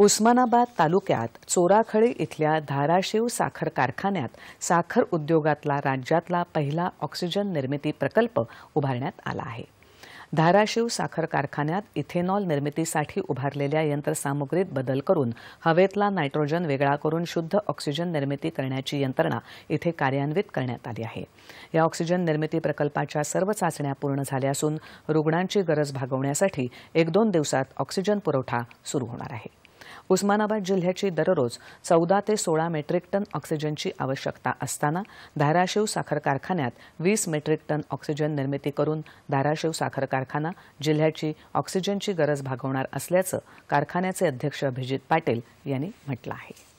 उस्मानाबाद तालुक्यात चोराखळे इथल्या धाराशिव साखर कारखान्यात साखर उद्योगातला राज्यातला पहिला ऑक्सिजन निर्मिती प्रकल्प उभारण्यात आला आहे. धाराशिव साखर कारखान्यात इथेनॉल निर्मितीसाठी उभारलेल्या यंत्रसामुग्रीत बदल करून हवेतला नायट्रोजन वेगळा करून शुद्ध ऑक्सिजन निर्मिती करण्याची यंत्रणा इथे कार्यान्वित करण्यात आली आहे. या ऑक्सिजन निर्मिती प्रकल्पाच्या सर्व चाचण्या पूर्ण झाल्या असून रुग्णांची गरज भागवण्यासाठी एक दोन दिवसात ऑक्सिजन पुरवठा सुरू होणार आहे. उस्मानाबाद जिल्ह्याची दररोज चौदा ते सोळा मेट्रिक टन ऑक्सिजनची आवश्यकता असताना धाराशिव साखर कारखान्यात वीस मेट्रिक टन ऑक्सिजन निर्मिती करून धाराशिव साखर कारखाना जिल्ह्याची ऑक्सिजनची गरज भागवणार असल्याचं कारखान्याचे अध्यक्ष अभिजित पाटील यांनी म्हटलं आहे.